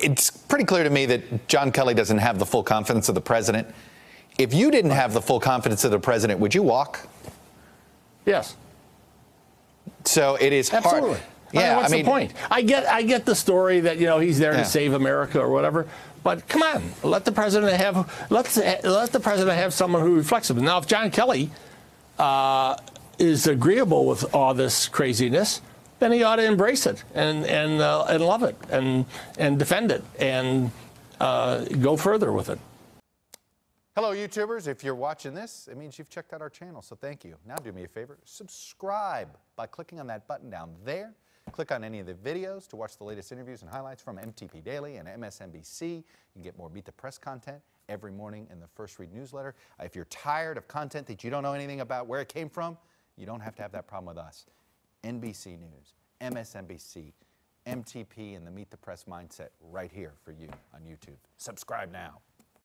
it's pretty clear to me that John Kelly doesn't have the full confidence of the president. If you didn't have the full confidence of the president, would you walk? Yes. So it is Absolutely. hard. I mean, Yeah, what's I mean, the point? I get, I get the story that you know he's there Yeah. to save America or whatever. But come on, let the president have let's let the president have someone who reflects him. Now, if John Kelly uh, is agreeable with all this craziness, then he ought to embrace it and and uh, and love it and and defend it and uh, go further with it. Hello, YouTubers. If you're watching this, it means you've checked out our channel, so thank you. Now do me a favor, subscribe by clicking on that button down there. Click on any of the videos to watch the latest interviews and highlights from MTP Daily and MSNBC. You can get more Meet the Press content every morning in the First Read newsletter. Uh, If you're tired of content that you don't know anything about where it came from, you don't have to have that problem with us. NBC News, MSNBC, MTP, and the Meet the Press mindset right here for you on YouTube. Subscribe now.